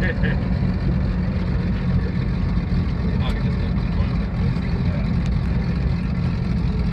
ね